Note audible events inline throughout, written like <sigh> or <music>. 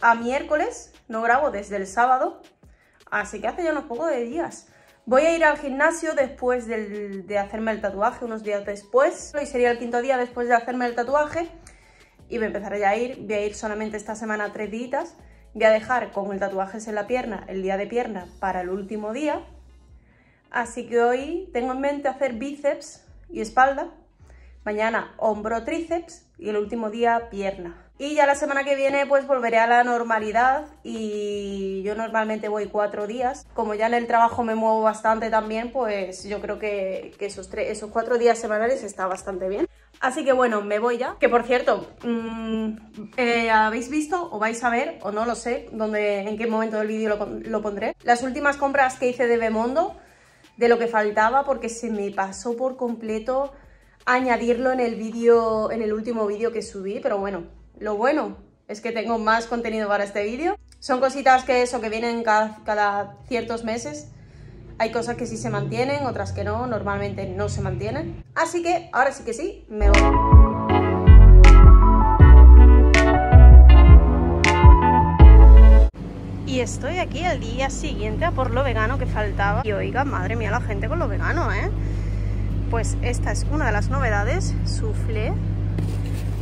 a miércoles, no grabo desde el sábado, así que hace ya unos pocos días. Voy a ir al gimnasio después de hacerme el tatuaje, unos días después, y sería el quinto día después de hacerme el tatuaje, y me empezaré ya a ir, voy a ir solamente esta semana tres días, voy a dejar con el tatuaje en la pierna, el día de pierna, para el último día, así que hoy tengo en mente hacer bíceps y espalda, mañana hombro, tríceps y el último día pierna. Y ya la semana que viene pues volveré a la normalidad y yo normalmente voy cuatro días. Como ya en el trabajo me muevo bastante también, pues yo creo que, esos, esos cuatro días semanales está bastante bien. Así que bueno, me voy ya. Que por cierto, mm, eh, ¿habéis visto o vais a ver, o no lo sé, dónde, en qué momento del vídeo lo, lo pondré? Las últimas compras que hice de Bemondo, de lo que faltaba, porque se me pasó por completo añadirlo en el vídeo, en el último vídeo que subí, pero bueno, lo bueno es que tengo más contenido para este vídeo. Son cositas que eso, que vienen cada, ciertos meses. Hay cosas que sí se mantienen, otras que no, normalmente no se mantienen. Así que ahora sí que sí, me voy. Y estoy aquí al día siguiente a por lo vegano que faltaba. Y oiga, madre mía, la gente con lo vegano, ¿eh? Pues esta es una de las novedades, soufflé.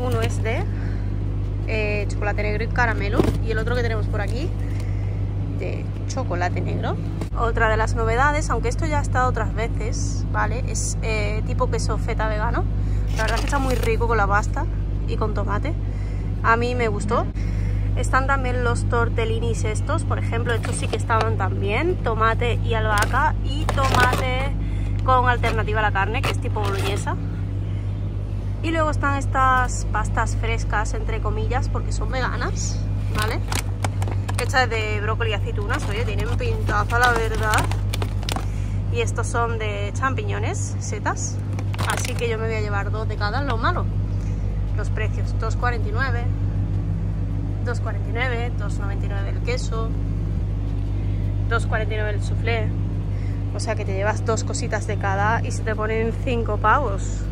Uno es de eh, chocolate negro y caramelo y el otro que tenemos por aquí de chocolate negro. Otra de las novedades, aunque esto ya ha estado otras veces, ¿vale? Es eh, tipo queso feta vegano. La verdad es que está muy rico con la pasta y con tomate. A mí me gustó. Están también los tortellinis estos, por ejemplo, estos sí que estaban también. Tomate y albahaca y tomate con alternativa a la carne, que es tipo boloñesa. Y luego están estas pastas frescas, entre comillas, porque son veganas, ¿vale? Hechas de brócoli y aceitunas, oye, tienen pintaza la verdad. Y estos son de champiñones, setas. Así que yo me voy a llevar dos de cada, lo malo. Los precios, 2,49, 2,49, 2,99 el queso, 2,49 el soufflé. O sea que te llevas dos cositas de cada y se te ponen cinco pavos.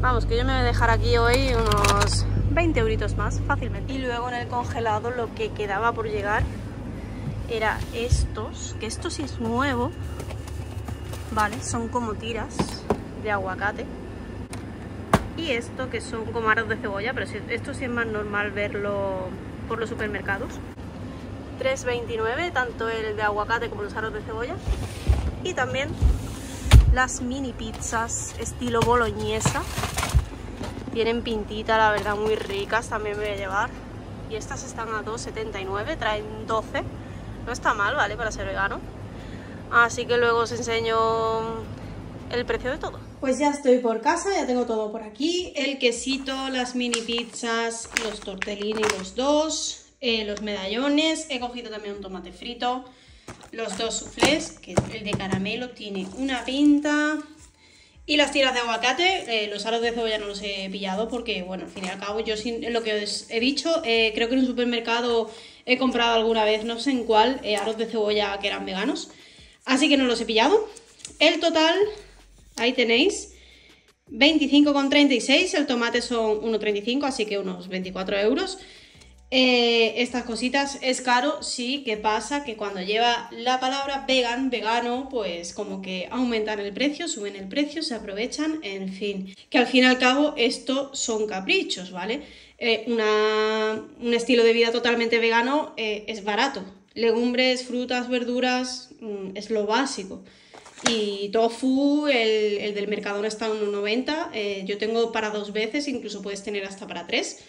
Vamos, que yo me voy a dejar aquí hoy unos 20 euritos más, fácilmente. Y luego en el congelado lo que quedaba por llegar era estos, que esto sí es nuevo, ¿vale? Son como tiras de aguacate. Y esto que son como aros de cebolla, pero esto sí es más normal verlo por los supermercados. 3,29, tanto el de aguacate como los aros de cebolla y también las mini pizzas estilo boloñesa. Tienen pintita la verdad muy ricas también voy a llevar. Y estas están a 2,79 traen 12 no está mal vale para ser vegano. Así que luego os enseño el precio de todo. Pues ya estoy por casa, ya tengo todo por aquí. El quesito, las mini pizzas los tortellini los dos eh, los medallones. He cogido también un tomate frito los dos soufflés, que el de caramelo tiene una pinta. Y las tiras de aguacate, eh, los aros de cebolla no los he pillado porque, bueno, al fin y al cabo, yo sin, lo que os he dicho, eh, creo que en un supermercado he comprado alguna vez, no sé en cuál, eh, aros de cebolla que eran veganos. Así que no los he pillado. El total, ahí tenéis, 25,36, el tomate son 1,35, así que unos 24 euros. Eh, estas cositas es caro, sí, ¿qué pasa? Que cuando lleva la palabra vegan, vegano, pues como que aumentan el precio, suben el precio, se aprovechan, en fin. Que al fin y al cabo esto son caprichos, ¿vale? Eh, un estilo de vida totalmente vegano eh, es barato. Legumbres, frutas, verduras, mm, es lo básico. Y tofu, el, el del Mercadona está en 1,90. yo tengo para dos veces, incluso puedes tener hasta para tres.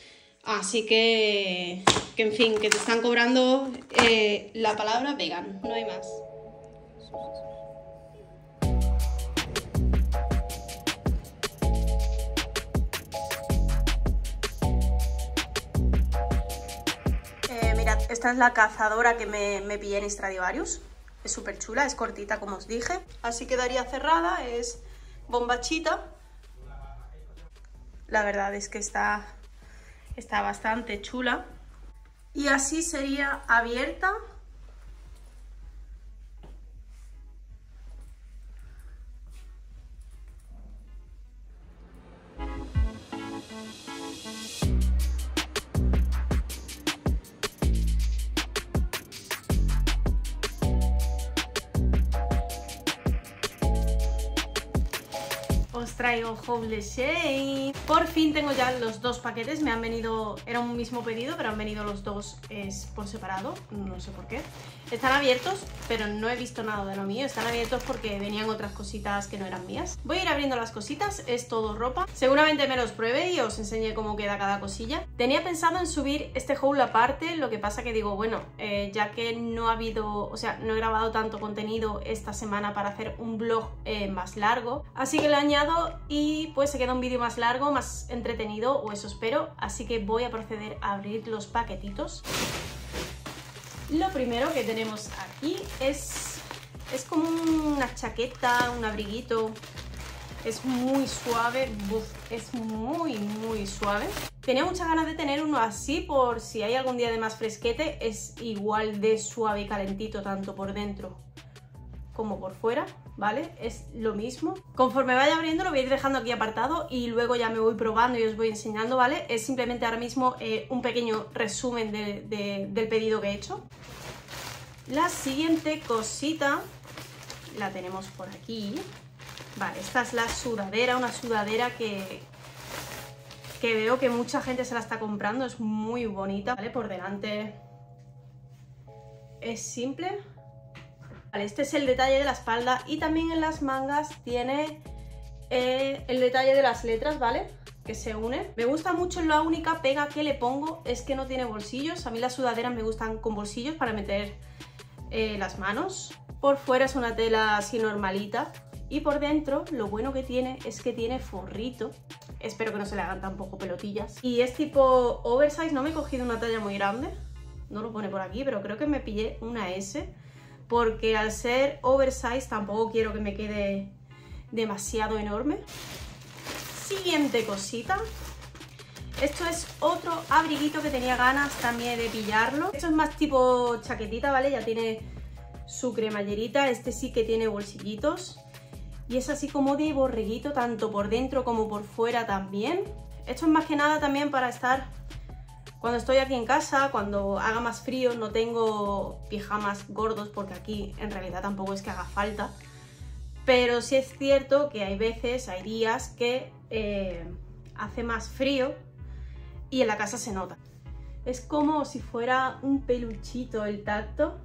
Así que, que, en fin, que te están cobrando eh, la palabra vegan, no hay más. Eh, mirad, esta es la cazadora que me, me pillé en Stradivarius. Es súper chula, es cortita como os dije. Así quedaría cerrada, es bombachita. La verdad es que está Está bastante chula. Y así sería abierta. Traigo Home Shane. Por fin tengo ya los dos paquetes, me han venido, era un mismo pedido, pero han venido los dos es, por separado, no sé por qué. Están abiertos, pero no he visto nada de lo mío, están abiertos porque venían otras cositas que no eran mías. Voy a ir abriendo las cositas, es todo ropa. Seguramente me los pruebe y os enseñe cómo queda cada cosilla. Tenía pensado en subir este haul aparte, lo que pasa que digo, bueno, eh, ya que no ha habido, o sea, no he grabado tanto contenido esta semana para hacer un vlog eh, más largo, así que lo añado y pues se queda un vídeo más largo, más entretenido, o eso espero, así que voy a proceder a abrir los paquetitos. Lo primero que tenemos aquí es, es como una chaqueta, un abriguito, es muy suave, es muy muy suave. Tenía muchas ganas de tener uno así por si hay algún día de más fresquete, es igual de suave y calentito tanto por dentro como por fuera, ¿vale? Es lo mismo. Conforme vaya abriendo lo voy a ir dejando aquí apartado y luego ya me voy probando y os voy enseñando, ¿vale? Es simplemente ahora mismo eh, un pequeño resumen del pedido que he hecho. La siguiente cosita la tenemos por aquí. Vale, esta es la sudadera, una sudadera que, que veo que mucha gente se la está comprando, es muy bonita, ¿vale? Por delante es simple, este es el detalle de la espalda y también en las mangas tiene eh, el detalle de las letras, ¿vale? Que se une. Me gusta mucho, la única pega que le pongo es que no tiene bolsillos. A mí las sudaderas me gustan con bolsillos para meter eh, las manos. Por fuera es una tela así normalita. Y por dentro lo bueno que tiene es que tiene forrito. Espero que no se le hagan tampoco pelotillas. Y es tipo oversize, no me he cogido una talla muy grande. No lo pone por aquí, pero creo que me pillé una S porque al ser oversize tampoco quiero que me quede demasiado enorme. Siguiente cosita. Esto es otro abriguito que tenía ganas también de pillarlo. Esto es más tipo chaquetita, ¿vale? Ya tiene su cremallerita. Este sí que tiene bolsillitos. Y es así como de borreguito, tanto por dentro como por fuera también. Esto es más que nada también para estar cuando estoy aquí en casa, cuando haga más frío, no tengo pijamas gordos porque aquí en realidad tampoco es que haga falta. Pero sí es cierto que hay veces, hay días que eh, hace más frío y en la casa se nota. Es como si fuera un peluchito el tacto.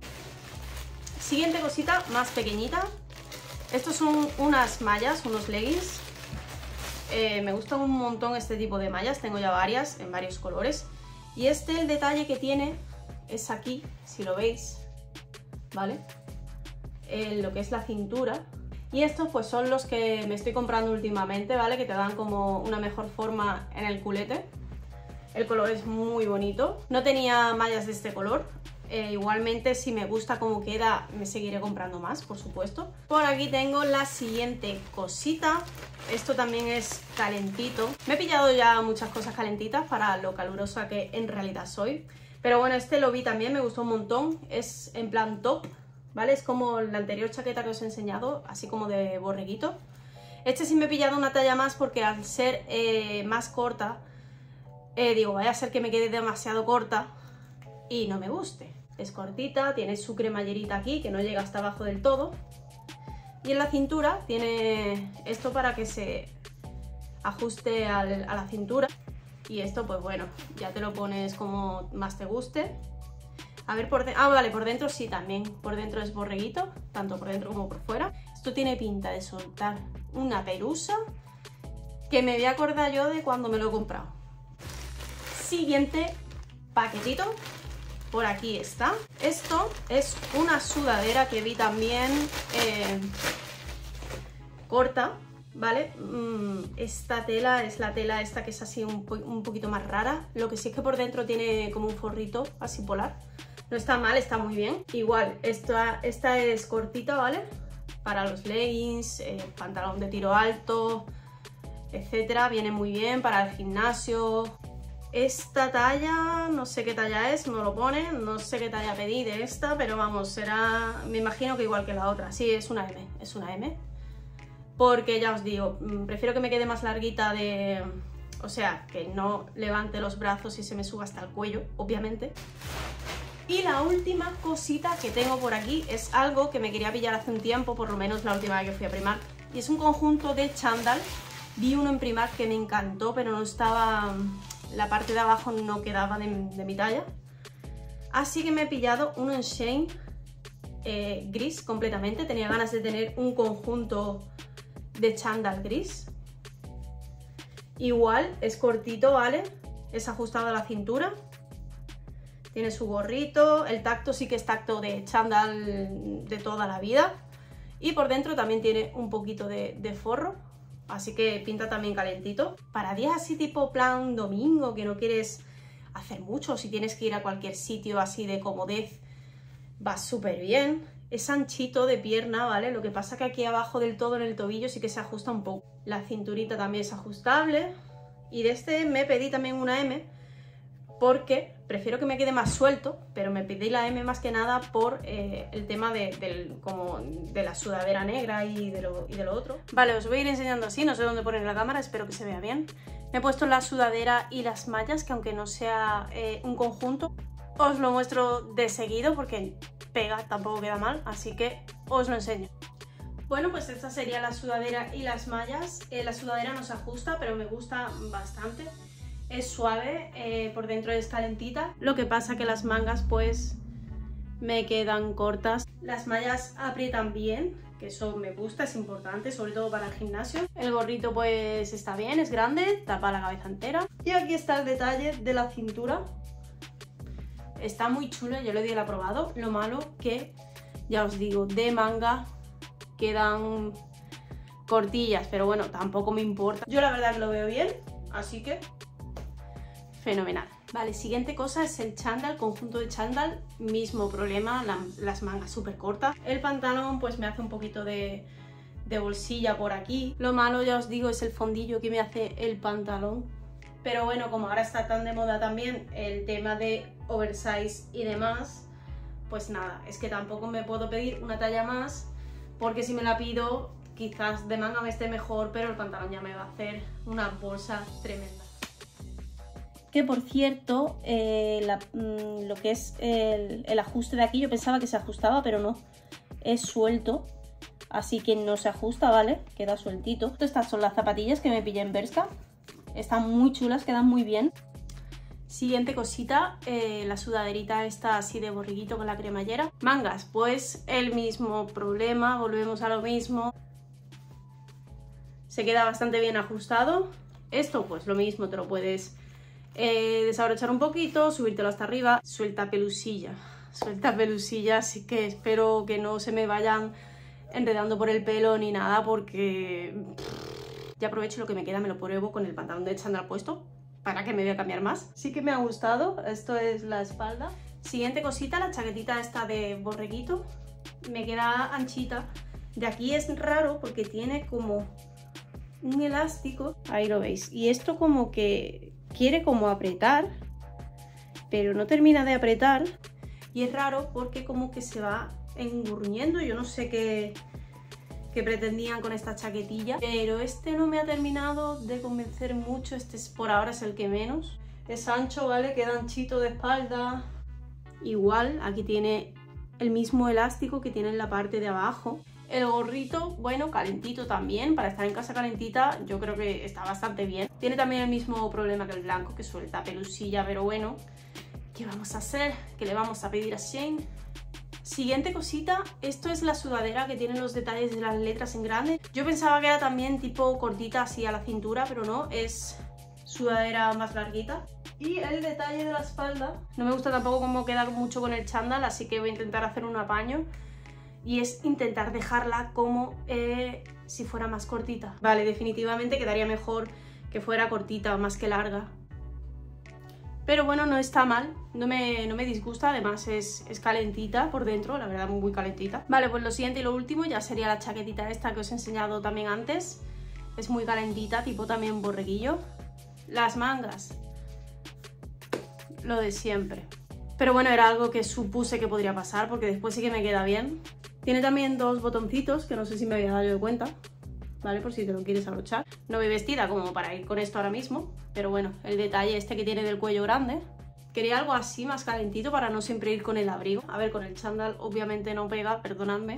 Siguiente cosita, más pequeñita. Estos son unas mallas, unos leggings. Eh, me gustan un montón este tipo de mallas, tengo ya varias en varios colores. Y este, el detalle que tiene es aquí, si lo veis, ¿vale? Lo que es la cintura. Y estos pues son los que me estoy comprando últimamente, ¿vale? Que te dan como una mejor forma en el culete. El color es muy bonito. No tenía mallas de este color, eh, igualmente si me gusta cómo queda me seguiré comprando más, por supuesto. Por aquí tengo la siguiente cosita. Esto también es calentito. Me he pillado ya muchas cosas calentitas para lo calurosa que en realidad soy. Pero bueno, este lo vi también, me gustó un montón. Es en plan top, ¿vale? Es como la anterior chaqueta que os he enseñado, así como de borreguito. Este sí me he pillado una talla más porque al ser eh, más corta, eh, digo, vaya a ser que me quede demasiado corta y no me guste es cortita, tiene su cremallerita aquí que no llega hasta abajo del todo. Y en la cintura tiene esto para que se ajuste a la cintura. Y esto pues bueno, ya te lo pones como más te guste. A ver por ah vale, por dentro sí también, por dentro es borreguito, tanto por dentro como por fuera. Esto tiene pinta de soltar una pelusa que me voy a acordar yo de cuando me lo he comprado. Siguiente paquetito por aquí está. Esto es una sudadera que vi también eh, corta, ¿vale? Mm, esta tela es la tela esta que es así un, poquito más rara. Lo que sí es que por dentro tiene como un forrito así polar. No está mal, está muy bien. Igual, esta, esta es cortita, ¿vale? Para los leggings, eh, pantalón de tiro alto, etcétera. Viene muy bien para el gimnasio, esta talla, no sé qué talla es, no lo pone, no sé qué talla pedí de esta, pero vamos, será, me imagino que igual que la otra. Sí, es una M, es una M. Porque ya os digo, mm, prefiero que me quede más larguita de... O sea, que no levante los brazos y se me suba hasta el cuello, obviamente. Y la última cosita que tengo por aquí es algo que me quería pillar hace un tiempo, por lo menos la última vez que fui a primar. Y es un conjunto de chándal Vi uno en Primark que me encantó, pero no estaba... La parte de abajo no quedaba de, mi talla. Así que me he pillado en Shane eh, gris completamente. Tenía ganas de tener un conjunto de chándal gris. Igual, es cortito, ¿vale? Es ajustado a la cintura. Tiene su gorrito, el tacto sí que es tacto de chándal de toda la vida. Y por dentro también tiene un poquito de forro, así que pinta también calentito. Para días así tipo plan domingo, que no quieres hacer mucho, si tienes que ir a cualquier sitio así de comodez, va súper bien. Es anchito de pierna, ¿vale? Lo que pasa que aquí abajo del todo en el tobillo sí que se ajusta un poco. La cinturita también es ajustable. Y de este me pedí también una M porque prefiero que me quede más suelto, pero me pedí la M más que nada por eh, el tema de, como de la sudadera negra y de, lo, y de lo otro. Vale, os voy a ir enseñando así, no sé dónde poner la cámara, espero que se vea bien. Me he puesto la sudadera y las mallas, que aunque no sea eh, un conjunto, os lo muestro de seguido porque pega, tampoco queda mal, así que os lo enseño. Bueno, pues esta sería la sudadera y las mallas. Eh, la sudadera no se ajusta, pero me gusta bastante. Es suave, eh, por dentro es calentita. Lo que pasa que las mangas pues me quedan cortas. Las mallas aprietan bien, que eso me gusta, es importante, sobre todo para el gimnasio. El gorrito pues está bien, es grande, tapa la cabeza entera. Y aquí está el detalle de la cintura, Está muy chulo, yo le di el aprobado. Lo malo que, ya os digo, de manga quedan cortillas, pero bueno, tampoco me importa. Yo la verdad lo veo bien, así que fenomenal. Vale, siguiente cosa es el chándal, conjunto de chándal, mismo problema, las mangas súper cortas. El pantalón pues me hace un poquito de, de bolsilla por aquí. Lo malo, ya os digo, es el fondillo que me hace el pantalón pero bueno, como ahora está tan de moda también el tema de oversize y demás, pues nada, es que tampoco me puedo pedir una talla más porque si me la pido quizás de manga me esté mejor, pero el pantalón ya me va a hacer una bolsa tremenda. Que por cierto, eh, mm, lo que es el, ajuste de aquí, yo pensaba que se ajustaba, pero no, es suelto así que no se ajusta, ¿vale? Queda sueltito. Estas son las zapatillas que me pillé en Berska. Están muy chulas, quedan muy bien. Siguiente cosita, eh, la sudaderita está así de borriguito con la cremallera. Mangas, pues el mismo problema, volvemos a lo mismo. Se queda bastante bien ajustado. Esto pues lo mismo, te lo puedes eh, desabrochar un poquito, subírtelo hasta arriba. Suelta pelusilla, <laughs> suelta pelusilla, así que espero que no se me vayan enredando por el pelo ni nada porque... Ya aprovecho lo que me queda, me lo pruebo con el pantalón de chándal puesto para que me voy a cambiar más. Sí que me ha gustado, esto es la espalda. Siguiente cosita, la chaquetita esta de borreguito. Me queda anchita. De aquí es raro porque tiene como un elástico. Ahí lo veis. Y esto como que quiere como apretar, pero no termina de apretar. Y es raro porque como que se va engurñendo. Yo no sé qué, que pretendían con esta chaquetilla, pero este no me ha terminado de convencer mucho, este es, por ahora es el que menos. Es ancho, ¿vale? Queda anchito de espalda. Igual, aquí tiene el mismo elástico que tiene en la parte de abajo. El gorrito, bueno, calentito también, para estar en casa calentita yo creo que está bastante bien. Tiene también el mismo problema que el blanco, que suelta pelusilla, pero bueno, ¿qué vamos a hacer? ¿Qué le vamos a pedir a Shane? Siguiente cosita, esto es la sudadera que tiene los detalles de las letras en grande. Yo pensaba que era también tipo cortita así a la cintura, pero no, es sudadera más larguita. Y el detalle de la espalda, no me gusta tampoco cómo queda mucho con el chándal, así que voy a intentar hacer un apaño. Y es intentar dejarla como eh, si fuera más cortita. Vale, definitivamente quedaría mejor que fuera cortita más que larga. Pero bueno, no está mal, no me, no me disgusta, además es, es, calentita por dentro, la verdad muy calentita. Vale, pues lo siguiente y lo último ya sería la chaquetita esta que os he enseñado también antes. Es muy calentita, tipo también borreguillo. Las mangas, lo de siempre. Pero bueno, era algo que supuse que podría pasar porque después sí que me queda bien. Tiene también dos botoncitos que no sé si me había dado cuenta. ¿vale? Por si te lo quieres abrochar. No voy vestida como para ir con esto ahora mismo, pero bueno, el detalle este que tiene del cuello grande. Quería algo así más calentito para no siempre ir con el abrigo. A ver, con el chándal obviamente no pega, perdonadme.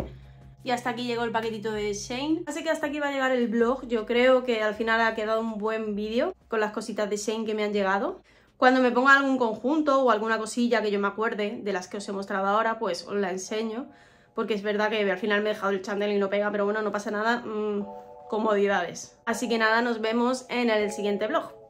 Y hasta aquí llegó el paquetito de Shane. Así que hasta aquí va a llegar el vlog. Yo creo que al final ha quedado un buen vídeo con las cositas de Shane que me han llegado. Cuando me ponga algún conjunto o alguna cosilla que yo me acuerde de las que os he mostrado ahora, pues os la enseño. Porque es verdad que al final me he dejado el chándal y no pega, pero bueno, no pasa nada. Mm, comodidades. Así que nada, nos vemos en el siguiente vlog.